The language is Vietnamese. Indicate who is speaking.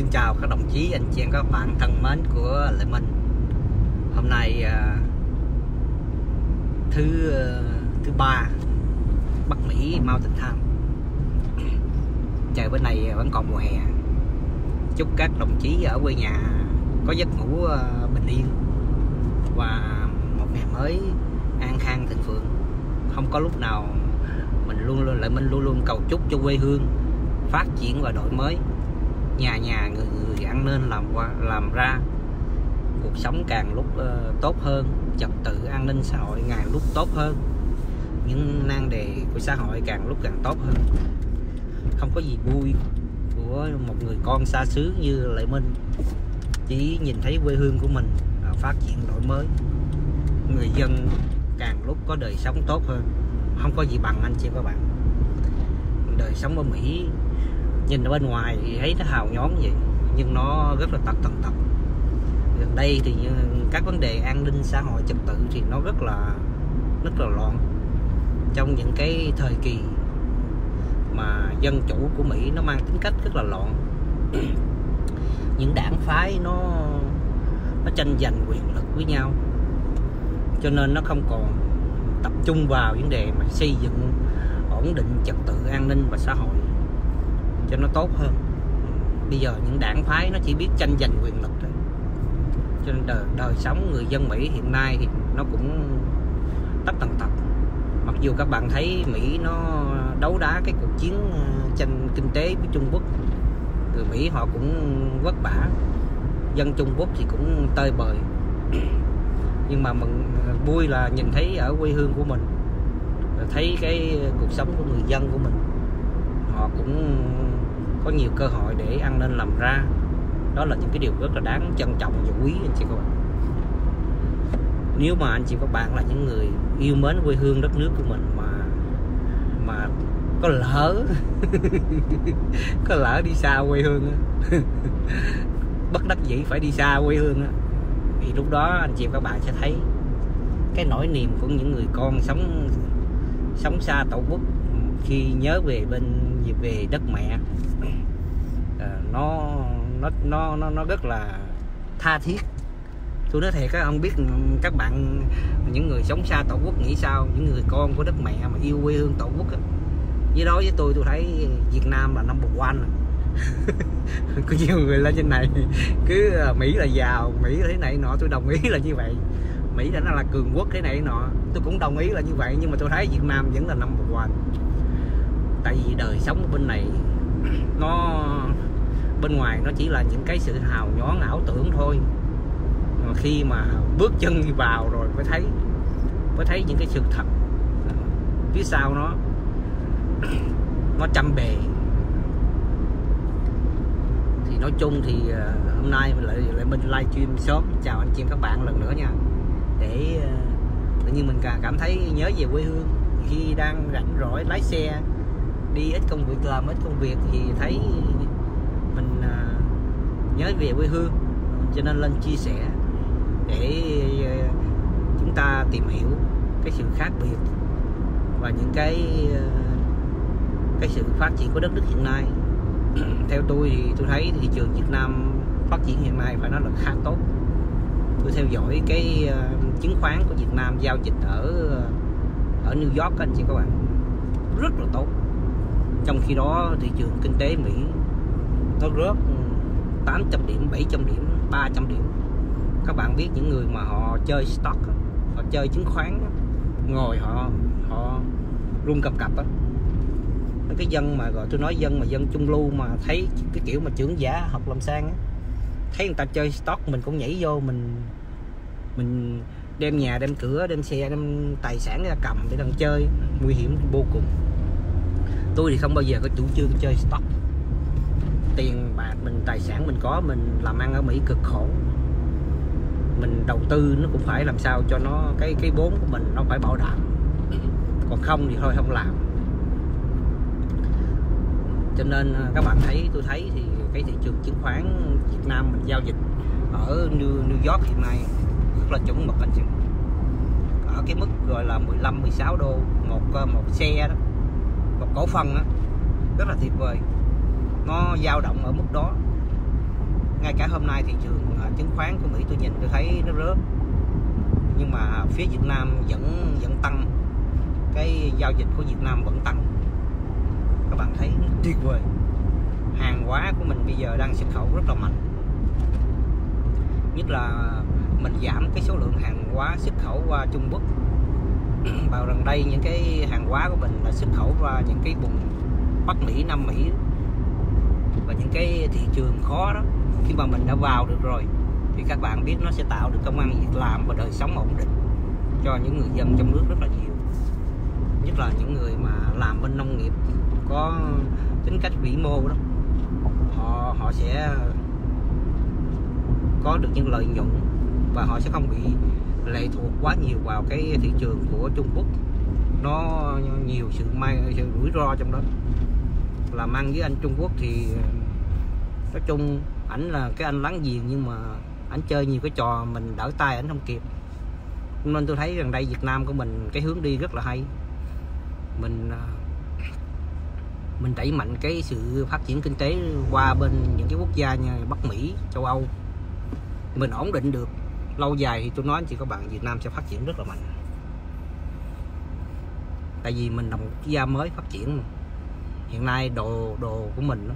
Speaker 1: Xin chào các đồng chí, anh chị em các bạn thân mến của Lê Minh. Hôm nay à, thứ à, thứ ba Bắc Mỹ mau Mountain Time. Trời bên này vẫn còn mùa hè. Chúc các đồng chí ở quê nhà có giấc ngủ à, bình yên Và một ngày mới an khang thịnh vượng. Không có lúc nào mình luôn luôn lại mình luôn luôn cầu chúc cho quê hương phát triển và đổi mới nhà nhà người người ăn nên làm qua làm ra. Cuộc sống càng lúc uh, tốt hơn trật tự an ninh xã hội ngày lúc tốt hơn những nan đề của xã hội càng lúc càng tốt hơn. Không có gì vui của một người con xa xứ như Lệ Minh. Chỉ nhìn thấy quê hương của mình phát triển đổi mới. Người dân càng lúc có đời sống tốt hơn. Không có gì bằng anh chị các bạn. Đời sống ở Mỹ nhìn ở bên ngoài thì thấy nó hào nhón vậy, nhưng nó rất là tật tần tật. Gần đây thì các vấn đề an ninh xã hội, trật tự thì nó rất là rất là loạn. Trong những cái thời kỳ mà dân chủ của Mỹ nó mang tính cách rất là loạn, những đảng phái nó nó tranh giành quyền lực với nhau. Cho nên nó không còn tập trung vào vấn đề mà xây dựng ổn định trật tự an ninh và xã hội cho nó tốt hơn. Bây giờ những đảng phái nó chỉ biết tranh giành quyền lực thôi. Cho nên đời, đời sống người dân Mỹ hiện nay thì nó cũng tất tần tật. Mặc dù các bạn thấy Mỹ nó đấu đá cái cuộc chiến ờ, tranh kinh tế với Trung Quốc. Người Mỹ họ cũng vất vả. Dân Trung Quốc thì cũng tơi bời. Nhưng mà mình ờ, vui là nhìn thấy ở quê hương của mình. Thấy cái cuộc sống của người dân của mình. Họ cũng có nhiều cơ hội để ăn nên làm ra. Đó là những cái điều rất là đáng trân trọng và quý, anh chị các bạn. Nếu mà anh chị các bạn là những người yêu mến quê hương đất nước của mình mà mà có lỡ có lỡ đi xa quê hương bất đắc dĩ phải đi xa quê hương thì lúc đó anh chị các bạn sẽ thấy cái nỗi niềm của những người con sống sống xa tổ quốc khi nhớ về bên, về đất mẹ. Ờ, nó nó nó nó nó rất là tha thiết. Tôi nói thiệt á không biết các bạn, những người sống xa tổ quốc nghĩ sao? Những người con của đất mẹ mà yêu quê hương tổ quốc á. Với đó với tôi tôi thấy Việt Nam là number one. Có nhiều người lên trên này. Cứ ờ, Mỹ là giàu, Mỹ là thế này nọ, tôi đồng ý là như vậy. Mỹ là nó là cường quốc thế này nọ, tôi cũng đồng ý là như vậy, nhưng mà tôi thấy Việt Nam vẫn là number one. Tại vì đời sống bên này, nó bên ngoài nó chỉ là những cái sự hào nhoáng, ảo tưởng thôi. Mà khi mà bước chân đi vào rồi mới thấy mới thấy những cái sự thật. Phía sau nó nó trăm bề. Thì nói chung thì ờ, hôm nay mình lại lại mình live stream sớm chào anh chị các bạn lần nữa nha. Để ờ, tự nhiên mình cảm thấy nhớ về quê hương. Khi đang rảnh rỗi lái xe, đi ít công việc, làm ít công việc thì thấy mình à, nhớ về quê hương. Cho nên lên chia sẻ để à, chúng ta tìm hiểu cái sự khác biệt và những cái à, cái sự phát triển của đất nước hiện nay. Theo tôi thì tôi thấy thị trường Việt Nam phát triển hiện nay phải nói là khá tốt. Tôi theo dõi cái chứng khoán của Việt Nam giao dịch ở ở New York anh chị các bạn, rất là tốt. Trong khi đó thị trường kinh tế Mỹ nó rớt ừ, 800 điểm 700 điểm 300 điểm. Các bạn biết những người mà họ chơi stock họ chơi chứng khoán ngồi họ họ run cầm cập á. Cái dân mà gọi, tôi nói dân mà dân trung lưu mà thấy cái kiểu mà trưởng giả học làm sang á, thấy người ta chơi stock mình cũng nhảy vô mình mình đem nhà, đem cửa, đem xe, đem tài sản ra cầm để đang chơi, nguy hiểm vô cùng. Tôi thì không bao giờ có chủ trương chơi stock tiền bạc mình tài sản mình có mình làm ăn ở Mỹ cực khổ. Mình đầu tư nó cũng phải làm sao cho nó cái cái vốn của mình nó phải bảo đảm. Còn không thì thôi không làm. Cho nên à, các bạn thấy tôi thấy thì cái thị trường chứng khoán Việt Nam mình giao dịch ở New, New York hiện nay rất là chuẩn mực anh chị. Ở cái mức gọi là 15 16 đô một à, một xe đó một cổ phần đó, rất là tuyệt vời nó dao động ở mức đó. Ngay cả hôm nay thị trường à, chứng khoán của Mỹ tôi nhìn tôi thấy nó rớt. Nhưng mà phía Việt Nam vẫn vẫn tăng. Cái giao dịch của Việt Nam vẫn tăng. Các bạn thấy tuyệt vời. Hàng hóa của mình bây giờ đang xuất khẩu rất là mạnh. Nhất là mình giảm cái số lượng hàng hóa xuất khẩu qua Trung Quốc. Vào gần đây những cái hàng hóa của mình là xuất khẩu qua những cái vùng Bắc Mỹ, Nam Mỹ và những cái thị trường khó đó, khi mà mình đã vào được rồi, thì các bạn biết nó sẽ tạo được công ăn việc làm và đời sống ổn định cho những người dân trong nước rất là nhiều. Nhất là những người mà làm bên nông nghiệp có tính cách vĩ mô đó. Họ họ sẽ có được những lợi nhuận và họ sẽ không bị lệ thuộc quá nhiều vào cái thị trường của Trung Quốc. Nó nhiều sự may, sự rủi ro trong đó làm ăn với anh Trung Quốc thì ờ, nói chung ảnh là cái anh láng giềng nhưng mà ảnh chơi nhiều cái trò mình đỡ tay ảnh không kịp. Nên tôi thấy gần đây Việt Nam của mình cái hướng đi rất là hay. Mình ờ, mình đẩy mạnh cái sự phát triển kinh tế qua bên những cái quốc gia như Bắc Mỹ, châu Âu. Mình ổn định được lâu dài thì tôi nói chị các bạn Việt Nam sẽ phát triển rất là mạnh. Tại vì mình là một quốc gia mới phát triển hiện nay đồ đồ của mình đó,